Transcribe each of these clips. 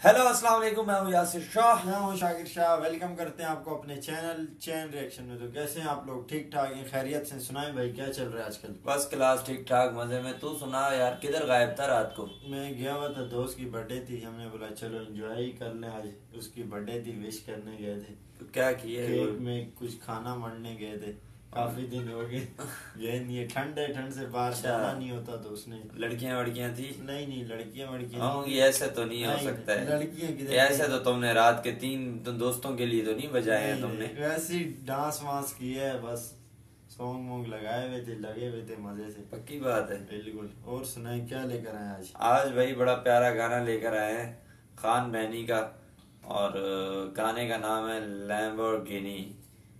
Hello अस्सलाम वालेकुम मैं हूँ यासिर शाह। मैं हूँ शाकिर शाह। वेलकम करते हैं आपको अपने चैनल चैन रिएक्शन में। तो कैसे हैं आप लोग? ठीक ठाक हैं? खैरियत से सुनाएँ भाई क्या चल रहा है आजकल? बस क्लास ठीक ठाक मज़े में। तू सुना यार किधर गायब था रात को? मैं गया हुआ था दोस्त की बर्थडे थी। हमने बोला चलो इंजॉय कर लें आज। उसकी बर्थडे थी विश करने गए थे। तो क्या किए? केक में कुछ खाना मरने गए थे। काफ़ी दिन हो गए। ये नहीं है ठंड है ठंड से बाहर अच्छा। जाना नहीं होता तो उसने लड़कियाँ वड़कियाँ थी? नहीं नहीं लड़कियाँ वड़कियाँ हाँ नहीं। ये ऐसे तो नहीं हो सकता है। लड़कियाँ किधर ऐसे तो तुमने रात के तीन तो दोस्तों के लिए तो नहीं बजाए हैं तुमने। वैसे ही डांस वांस किया है बस सॉन्ग वोंग लगाए हुए थे लगे हुए थे मज़े से। पक्की बात है। बिल्कुल। और सुनाए क्या लेकर आए आज? आज भाई बड़ा प्यारा गाना लेकर आए हैं खान बहनी का। और गाने का नाम है लैम्बोर्गिनी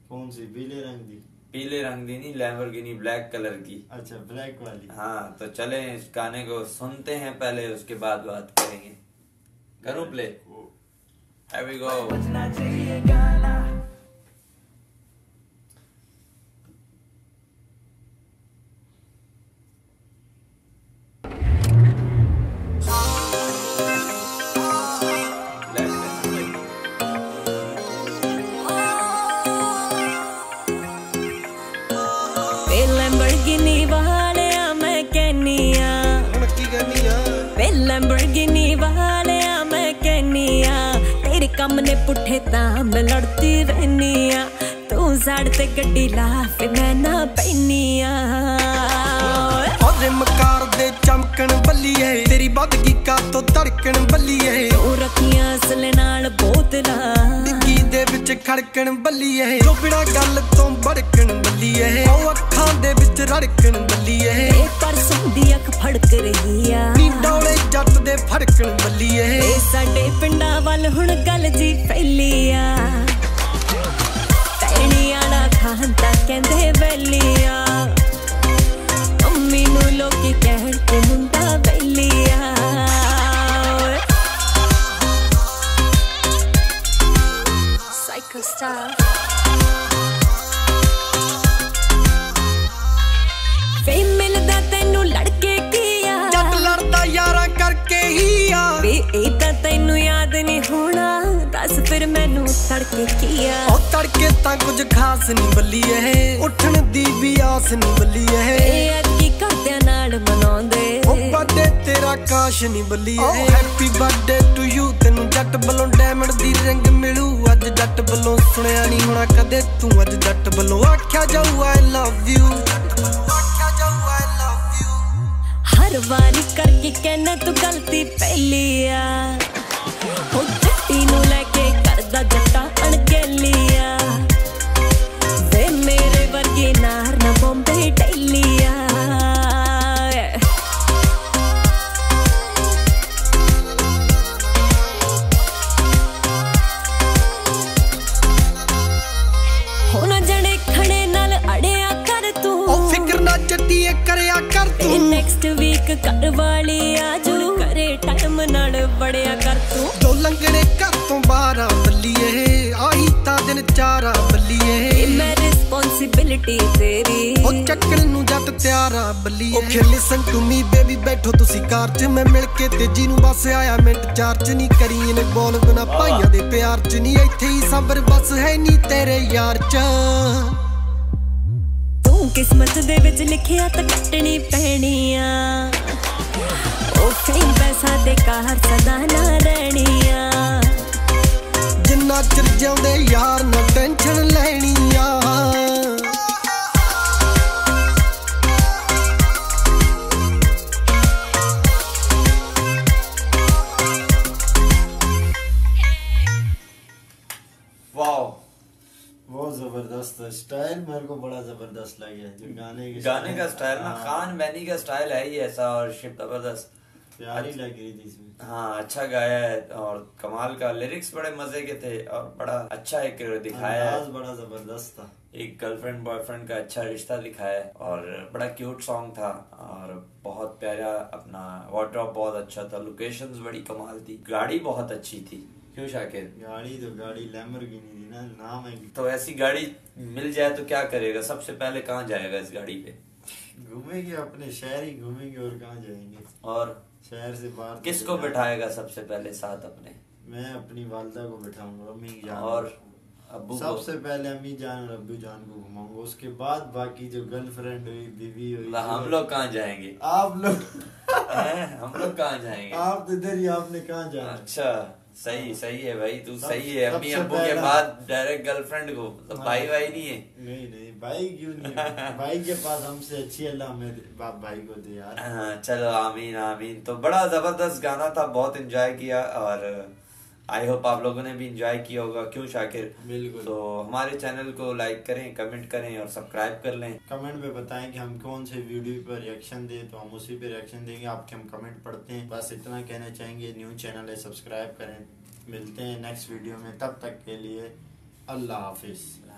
कौन सी? पीले रंग दी पीले रंग दी नहीं लैम्बोर्गिनी ब्लैक कलर की। अच्छा ब्लैक वाली। हाँ तो चले इस गाने को सुनते हैं पहले उसके बाद बात करेंगे। करो play Here we go. Lamborghini ਵਾਲਿਆ ਮੈਂ ਕਹਿਨੀਆ ਤੇਰੇ ਕੰਮ ਨੇ ਪੁੱਠੇ ਤਾਂ ਮੈਂ ਲੜਦੀ ਰਹਿਨੀਆ। ਤੂੰ ਸੜ ਤੇ ਗੱਡੀ ਲਾ ਫੇ ਮੈਂ ਨਾ ਪੈਨੀਆ। ਉਹਦੇ ਮਕਾਰ ਦੇ ਚਮਕਣ ਬੱਲੀਏ ਤੇਰੀ ਵੱਧਗੀ ਕਾ ਤੋਂ ਧੜਕਣ ਬੱਲੀਏ। ਤੂੰ ਰੱਖੀਆਂ ਅਸਲ ਨਾਲ ਬੋਤਲਾਂ। ਡਿੱਗੀ ਦੇ ਵਿੱਚ ਖੜਕਣ ਬੱਲੀਏ ਜੋ ਬਿਨਾ ਗੱਲ ਤੋਂ ਭੜਕਣ ਬੱਲੀਏ। ਉਹ ਅੱਖਾਂ ਦੇ ਵਿੱਚ ਰੜਕਣ ਬੱਲੀਏ। ਪਰਸੋਂ ਦੀ ਅੱਖ ਫੜਕ ਰਹੀ ਆ ਦੇ ਫੜਕਣ ਏ ਸਾਡੇ ਪਿੰਡਾਂ ਵੱਲ ਹੁਣ ਗੱਲ ਜੀ ਫੈਲੀ ਆ। ਤੈਣੀ ਵਾਲਾ ਖਾਨ ਕਹਿੰਦੇ ਵੈਲੀਆ ਅੰਮੀ ਨੂੰ ਲੋਕੀ ਕਹਿਣ ਤੇ ਮੁੰਡਾ ਵੈਲੀਆ ਸਾਈਕੋ ਸਟਾਰ। ਫਿਰ ਮੈਨੂੰ ਤੜਕੇ ਕੀ ਆ? ਉਹ ਤੜਕੇ ਤਾਂ ਕੁਝ ਖਾਸ ਨਹੀਂ ਬੱਲੀਏ ਉੱਠਣ ਦੀ ਵੀ ਆਸ ਨਹੀਂ ਬੱਲੀਏ ਇਹ। ਅੱਕੀ ਘਰਦਿਆਂ ਨਾਲ ਮਨਾਉਂਦੇ। ਉਹ ਬਰਥਡੇ ਤੇਰਾ ਕਾਸ਼ ਨਹੀਂ ਬੱਲੀਏ ਹੈਪੀ ਬਰਥਡੇ ਟੂ ਯੂ। ਤੈਨੂੰ ਜੱਟ ਵੱਲੋਂ ਡਾਇਮੰਡ ਦੀ ਰਿੰਗ ਮਿਲੂ। ਅੱਜ ਜੱਟ ਵੱਲੋਂ ਸੁਣਿਆ ਨਹੀਂ ਹੋਣਾ ਕਦੇ ਤੂੰ। ਅੱਜ ਜੱਟ ਵੱਲੋਂ ਆਖਿਆ ਜਾਊ ਆਈ ਲਵ ਯੂ ਆਖਿਆ ਜਾਊ ਆਈ ਲਵ ਯੂ ਹਰ ਵਾਰੀ ਕਰਕੇ ਕਹਿਣਾ ਤੂੰ ਗਲਤੀ ਪਹਿਲੀ ਆ। ਕਰ ਤੇ ਨੈਕਸਟ ਵੀਕ ਘਰ ਵਾਲੀ ਆਜੂ। ਕਰੇ ਟਾਈਮ ਨਾਲ ਬੜਿਆ ਕਰ ਤੂੰ ਦੋ ਲੰਗੜੇ ਘਰ ਤੋਂ ਬਾਹਰ ਬੱਲੀਏ। ਆਹੀ ਤਾਂ ਦਿਨ ਚਾਰਾ ਬੱਲੀਏ। ਮੈਂ ਰਿਸਪੌਂਸਿਬਿਲਿਟੀ ਤੇਰੀ। ਉਹ ਚੱਕਣ ਨੂੰ ਜੱਟ ਤਿਆਰ ਬੱਲੀਏ। Okay listen to me baby ਬੈਠੋ ਤੁਸੀਂ ਕਾਰ 'ਚ। ਮੈਂ ਮਿਲ ਕੇ ਤੇਜੀ ਨੂੰ ਬਸ ਆਇਆ ਮਿੰਟ ਚਾਰ 'ਚ। ਨਹੀਂ ਕਰੀ ਇਹਨੇ ਬੋਲ ਬਿਨਾ ਭਾਈਆਂ ਦੇ ਪਿਆਰ 'ਚ। ਨਹੀਂ ਇੱਥੇ ਹੀ ਸਬਰ ਬਸ ਹੈ ਨਹੀਂ ਤੇਰੇ ਯਾਰ 'ਚ। ਕਿਸਮਤ ਦੇ ਵਿੱਚ ਲਿਖਿਆ ਤਾਂ ਕੱਟਣੀ ਪੈਣੀ ਆ। ਉਹ ਫੇਮ ਪੈਸਾ ਦੇ ਕਾਰ ਸਦਾ ਨਾ ਰਹਿਣੀ ਆ। ਜਿੰਨਾ ਚਿਰ ਜਿਉਂਦੇ ਯਾਰ ਨਾ ਟੈਨਸ਼ਨ ਲੈਣੀ ज़बरदस्त स्टाइल मेरे को बड़ा ज़बरदस्त लगे जो गाने के गाने का स्टाइल। ना हाँ, खान बैनी का स्टाइल है ही ऐसा और शिव ज़बरदस्त। प्यारी लग रही थी इसमें। हाँ अच्छा गाया है और कमाल का लिरिक्स बड़े मज़े के थे और बड़ा अच्छा एक दिखाया है। बड़ा ज़बरदस्त था। एक गर्लफ्रेंड बॉयफ्रेंड का अच्छा रिश्ता दिखाया है और बड़ा क्यूट सॉन्ग था और बहुत प्यारा अपना वार्ड्रॉप बहुत अच्छा था लोकेशंस बड़ी कमाल थी गाड़ी बहुत अच्छी थी। क्यों शाकिर? गाड़ी तो गाड़ी लैम्बोर्गिनी थी ना नाम है तो ऐसी गाड़ी मिल जाए तो क्या करेगा? सबसे पहले कहाँ जाएगा इस गाड़ी पे? घूमेंगे अपने शहर ही घूमेंगे और कहाँ जाएँगे? और शहर से बाहर तो किसको बिठाएगा सबसे पहले साथ अपने? मैं अपनी वालदा को बिठाऊँगा अम्मी जान। और अब्बू को? सबसे पहले अम्मी जान और अब्बू जान को घुमाऊँगा। उसके बाद बाकी जो गर्लफ्रेंड हुई बीवी हुई हम लोग कहाँ जाएँगे? आप लोग हम लोग कहाँ जाएँगे? आप तो इधर ही आपने कहाँ जाना? अच्छा। सही सही है भाई तू सही है अम्मी अबू के बाद डायरेक्ट गर्लफ्रेंड को मतलब हाँ। भाई भाई नहीं है। नहीं नहीं भाई क्यों नहीं भाई के पास हमसे अच्छी अल्लाह हमें बाप भाई को दे यार। हाँ, चलो आमीन आमीन। तो बड़ा ज़बरदस्त गाना था बहुत एंजॉय किया और आई होप आप लोगों ने भी इंजॉय किया होगा। क्यों शाकिर? बिल्कुल। तो हमारे चैनल को लाइक करें कमेंट करें और सब्सक्राइब कर लें। कमेंट में बताएँ कि हम कौन से वीडियो पर रिएक्शन दें तो हम उसी पर रिएक्शन देंगे। आपके हम कमेंट पढ़ते हैं। बस इतना कहना चाहेंगे न्यू चैनल है सब्सक्राइब करें। मिलते हैं नेक्स्ट वीडियो में। तब तक के लिए अल्लाह हाफिज़।